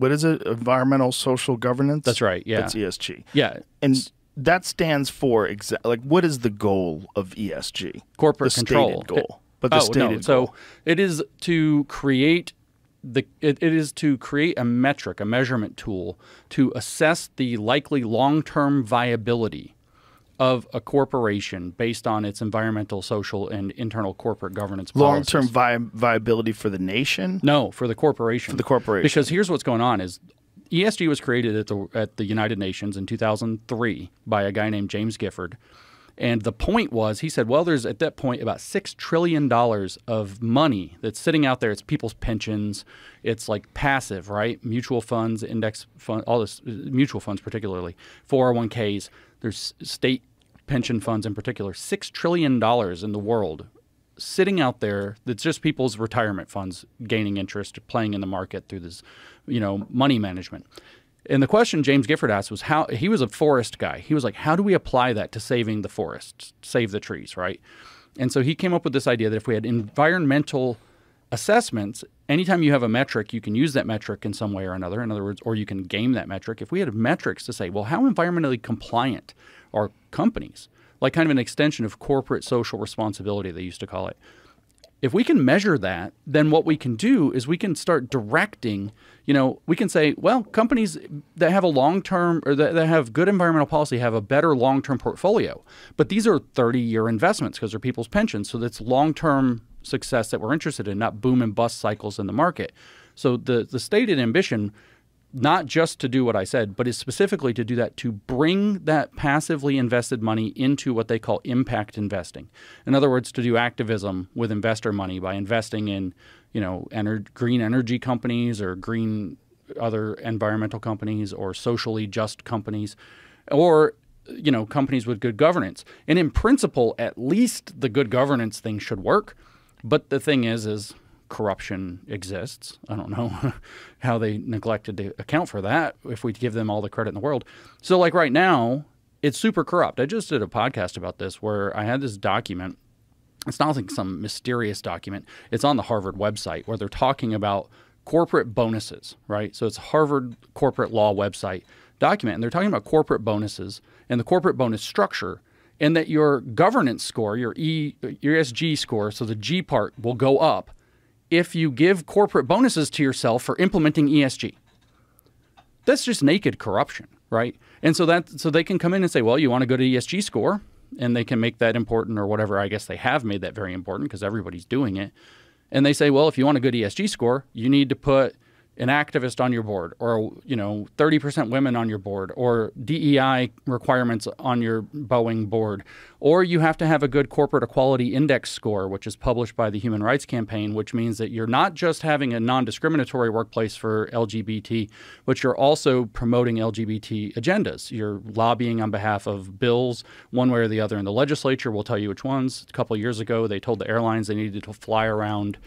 what is it? Environmental social governance. That's right. Yeah. That's ESG. Yeah. And that stands for exa- like what is the goal of ESG? corporate the control goal. But the oh, stated no. So goal. it is to create the it, it is to create a metric, a measurement tool to assess the likely long-term viability of a corporation based on its environmental, social, and internal corporate governance long-term vi- viability for the nation. No, for the corporation. For the corporation. Because here's what's going on: is ESG was created at the at the United Nations in 2003 by a guy named James Gifford, and the point was he said, well, there's at that point about six trillion dollars of money that's sitting out there. It's people's pensions. It's like passive, right? Mutual funds, index fund, all this mutual funds, particularly 401ks. There's state pension funds in particular. Six trillion dollars in the world sitting out there that's just people's retirement funds gaining interest, playing in the market through this, you know, money management. And the question James Gifford asked was how he was a forest guy. He was like, how do we apply that to saving the forests, save the trees, right? And so he came up with this idea that if we had environmental assessments, anytime you have a metric, you can use that metric in some way or another. In other words, or you can game that metric. If we had metrics to say, well, how environmentally compliant are companies? Like kind of an extension of corporate social responsibility, they used to call it. If we can measure that, then what we can do is we can start directing, you know, we can say, well, companies that have a long term or that, that have good environmental policy have a better long term portfolio. But these are 30 year investments because they're people's pensions. So that's long term success that we're interested in, not boom and bust cycles in the market. So the, the stated ambition not just to do what I said, but is specifically to do that to bring that passively invested money into what they call impact investing. In other words, to do activism with investor money by investing in, you know, ener- green energy companies or green other environmental companies or socially just companies, or you know, companies with good governance. And in principle, at least the good governance thing should work. But the thing is, is corruption exists. I don't know how they neglected to account for that if we give them all the credit in the world. So, like right now, it's super corrupt. I just did a podcast about this where I had this document. It's not like some mysterious document. It's on the Harvard website where they're talking about corporate bonuses, right? So it's Harvard corporate law website document, and they're talking about corporate bonuses and the corporate bonus structure, and that your governance score, your E, your ESG score, so the G part will go up if you give corporate bonuses to yourself for implementing ESG. That's just naked corruption, right? And so that so they can come in and say, well, you want to go to ESG score, and they can make that important or whatever. I guess they have made that very important because everybody's doing it. And they say, well, if you want a good ESG score, you need to put an activist on your board or you know 30% women on your board or DEI requirements on your Boeing board or you have to have a good corporate equality index score which is published by the Human Rights Campaign which means that you're not just having a non-discriminatory workplace for LGBT but you're also promoting LGBT agendas. You're lobbying on behalf of bills one way or the other in the legislature we'll tell you which ones. A couple years ago they told the airlines they needed to fly around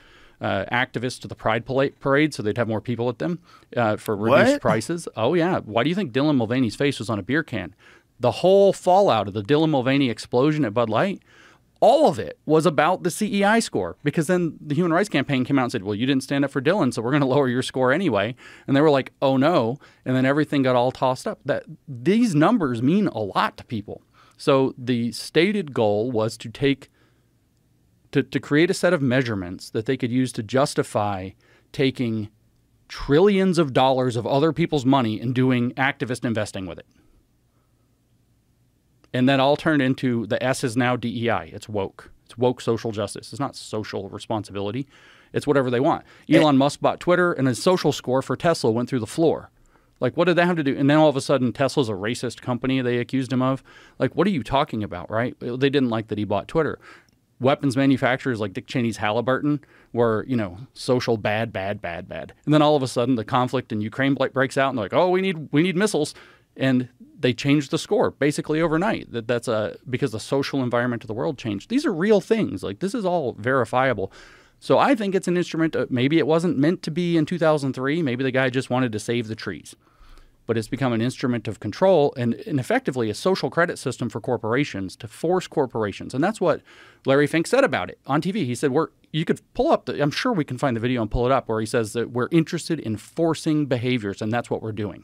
uh, activists to the Pride parade so they'd have more people at them uh, for reduced What? prices. Oh, yeah. Why do you think Dylan Mulvaney's face was on a beer can? The whole fallout of the Dylan Mulvaney explosion at Bud Light, all of it was about the CEI score because then the Human Rights Campaign came out and said, well, you didn't stand up for Dylan, so we're going to lower your score anyway. And they were like, oh no. And then everything got all tossed up. That These numbers mean a lot to people. So the stated goal was to take to, to create a set of measurements that they could use to justify taking trillions of dollars of other people's money and doing activist investing with it. And that all turned into the S is now DEI. It's woke. It's woke social justice. It's not social responsibility. It's whatever they want. Eh. Elon Musk bought Twitter and his social score for Tesla went through the floor. Like, what did that have to do? And then all of a sudden, Tesla's a racist company they accused him of. Like, what are you talking about, right? They didn't like that he bought Twitter weapons manufacturers like Dick Cheney's Halliburton were, you know, social bad, bad, bad, bad. And then all of a sudden the conflict in Ukraine breaks out and they're like, oh, we need we need missiles. And they changed the score basically overnight. That that's a because the social environment of the world changed. These are real things. Like this is all verifiable. So I think it's an instrument. uh, Maybe it wasn't meant to be in 2003. Maybe the guy just wanted to save the trees. But it's become an instrument of control and, and effectively a social credit system for corporations to force corporations. And that's what Larry Fink said about it on TV. He said, "We're you could pull up the I'm sure we can find the video and pull it up where he says that we're interested in forcing behaviors and that's what we're doing."